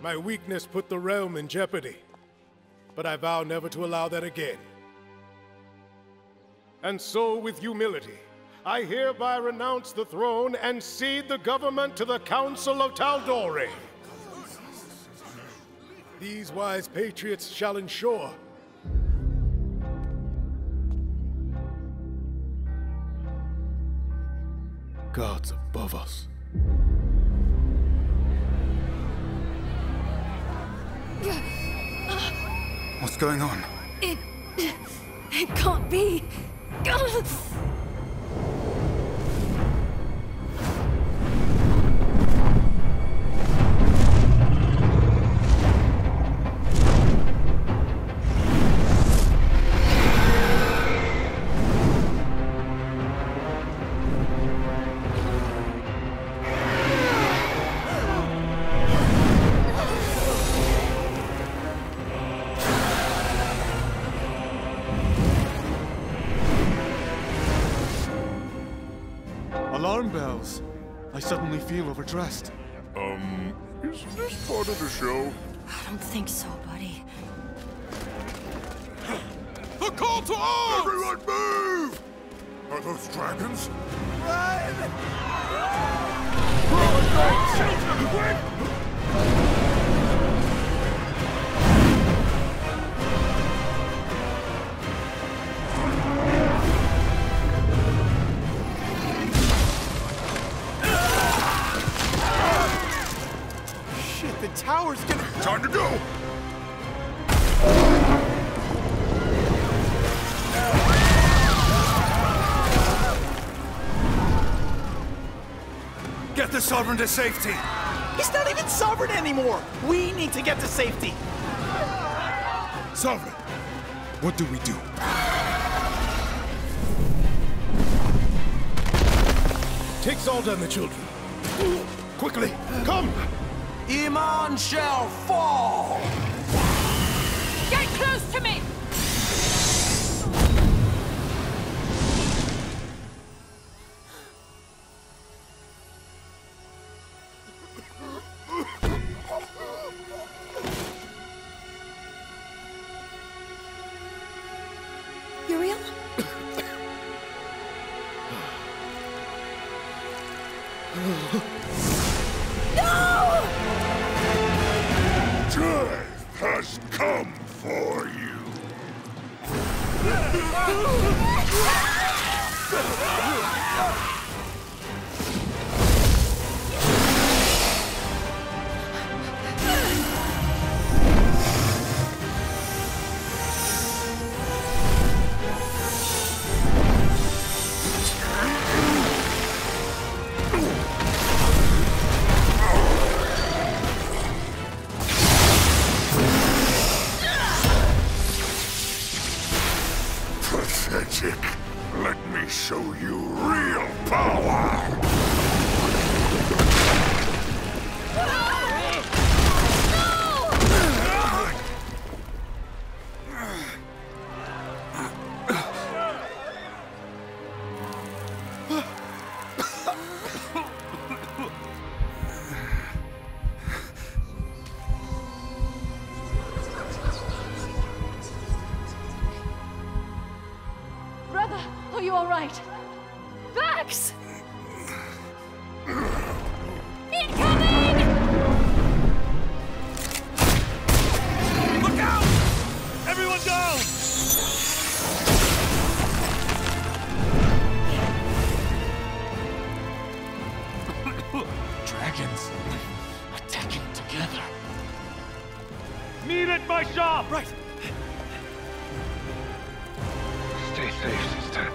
My weakness put the realm in jeopardy, but I vow never to allow that again. And so, with humility, I hereby renounce the throne and cede the government to the Council of Tal'Dorei. These wise patriots shall ensure gods above us. What's going on? It... It can't be. Alarm bells. I suddenly feel overdressed. Um, is this part of the show? I don't think so, buddy. the call to arms! Everyone move! Are those dragons? Shit, the tower's gonna... Time to go! Get the Sovereign to safety! He's not even sovereign anymore. We need to get to safety. Sovereign, what do we do? Take Zalda and the children. Quickly, come! Emon shall fall. Get close to me! Uriel? Death come for you. Let me show you real power. Are you alright? Vax! Incoming! Look out! Everyone down! Dragons attacking together. Meet at my shop! Right. safe, sister.